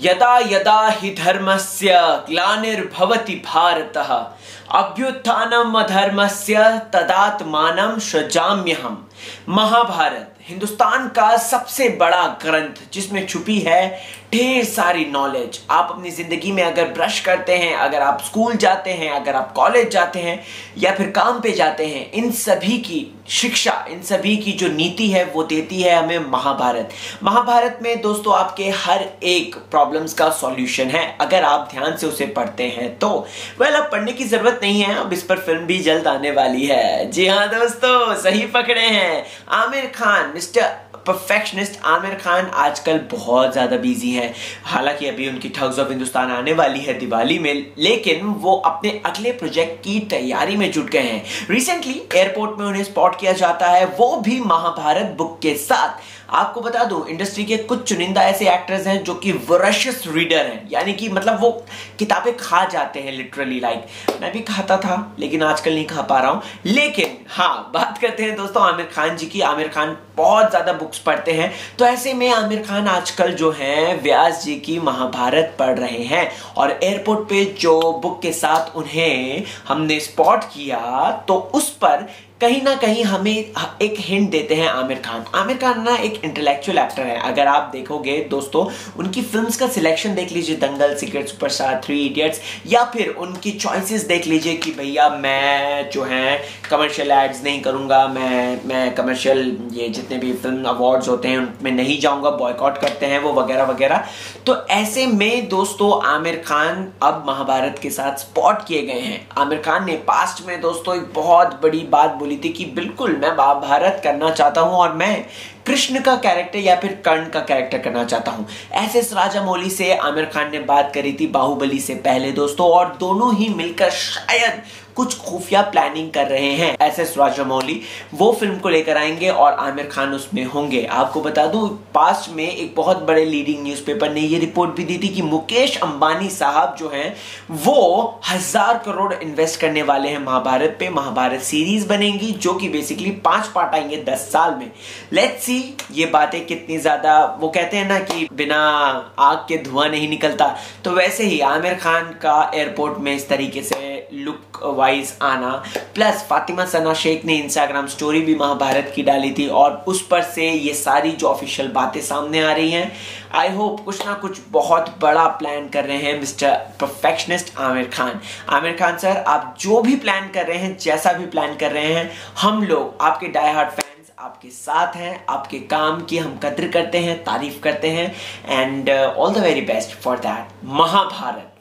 यदा यदा हि धर्मस्य ग्लानिर्भवति भारतः। अभ्युत्थानम अधर्मस्य तदात्मानं सृजाम्यहम। महाभारत। हिंदुस्तान का सबसे बड़ा ग्रंथ जिसमें छुपी है, ढेर सारी नॉलेज आप अपनी ज़िंदगी में अगर ब्रश करते हैं, अगर आप स्कूल जाते हैं, अगर आप कॉलेज जाते हैं, या फिर काम पे जाते हैं, इन सभी की शिक्षा, इन सभी की जो नीति है, वो देती है हमें महाभारत। महाभारत में दोस्तों आपके हर एक प्रॉब्लम्स का सॉल्यूशन है। अगर आप ध्यान से उसे पढ़ते हैं तो। वेल अब पढ़ने की ज़रूरत नहीं है, अब इस पर फ़िल्म भी जल्द आने वाली है। जी हाँ दोस्तों, सही पकड़े हैं। आमिर खान मिस्टर परफेक्शनिस्ट आमिर खान आजकल बहुत ज़्यादा बिज़ी हैं। हालाँकि अभी उनकी ठग्स ऑफ़ हिंदुस्तान आने वाली है दिवाली में, लेकिन वो अपने अगले प्रोजेक्ट की तैयारी में जुट गए हैं। रिसेंटली एयरपोर्ट में उन्हें स्पॉट किया जाता है, वो भी महाभारत बुक के साथ। आपको बता दूँ इंडस्ट्री के कुछ चुनिंदा ऐसे एक्टर्स हैं जो कि वरशियस रीडर हैं। यानी कि मतलब वो किताबें खा जाते हैं लिटरली लाइक मैं भी खाता था, लेकिन आजकल नहीं खा पा रहा हूँ। लेकिन हाँ बात करते हैं दोस्तों आमिर खान जी की। आमिर खान बहुत ज़्यादा बुक्स पढ़ते हैं। तो ऐसे में आमिर खान आजकल जो है, व्यास जी की महाभारत पढ़ रहे हैं। और एयरपोर्ट पे जो बुक के साथ उन्हें हमने स्पॉट किया तो उस पर कहीं ना कहीं हमें एक हिंट देते हैं आमिर खान। आमिर खान ना एक इंटेलेक्चुअल एक्टर है। अगर आप देखोगे दोस्तों, उनकी फिल्म्स का सिलेक्शन देख लीजिए, Dangal Secret Superstar Three Idiots या फिर उनकी चॉइसेस देख लीजिए कि भैया मैं जो है कमर्शियल एड्स नहीं करूँगा, मैं मैं कमर्शियल ये जितने भी फ़िल्म अवार्ड्स होते हैं, उनमें नहीं जाऊँगा बॉयकॉट करते हैं, वो वगैरह वगैरह। तो ऐसे में दोस्तों, आमिर खान अब महाभारत के साथ स्पॉट किए गए हैं। आमिर खान ने पास्ट में दोस्तों एक बहुत बड़ी बात बोली थी कि बिल्कुल मैं महाभारत करना चाहता हूँ और मैं कृष्ण का कैरेक्टर या फिर कर्ण का कैरेक्टर करना चाहता हूँ। एस एस राजामौली से आमिर खान ने बात करी थी बाहुबली से पहले दोस्तों, और दोनों ही मिलकर शायद कुछ खुफिया प्लानिंग कर रहे हैं एस एस राजामौली। वो फ़िल्म को लेकर आएँगे और आमिर खान उसमें होंगे। आपको बता दूँ पास्ट में एक बहुत बड़े लीडिंग न्यूज़पेपर ने ये रिपोर्ट भी दी थी कि मुकेश अंबानी साहब जो हैं, वो हज़ार करोड़ इन्वेस्ट करने वाले हैं महाभारत पे। महाभारत सीरीज़ बनेगी, जो कि बेसिकली पाँच पार्ट आएँगे दस साल में। लेट्स सी ये बातें कितनी ज़्यादा, वो कहते हैं ना कि बिना आग के धुआँ नहीं निकलता। तो वैसे ही आमिर खान का एयरपोर्ट में इस तरीके से लुक वाइज आना प्लस फातिमा सना शेख ने इंस्टाग्राम स्टोरी भी महाभारत की डाली थी और उस पर से ये सारी जो ऑफिशियल बातें सामने आ रही हैं। आई होप कुछ ना कुछ बहुत बड़ा प्लान कर रहे हैं mister perfectionist Aamir Khan. Aamir Khan sir, आप जो भी प्लान कर रहे हैं, जैसा भी प्लान कर रहे हैं, हम लोग आपके डाई हार्ट फैंस आपके साथ हैं, आपके काम की हम कद्र करते हैं, तारीफ़ करते हैं and all the very best for that Mahabharata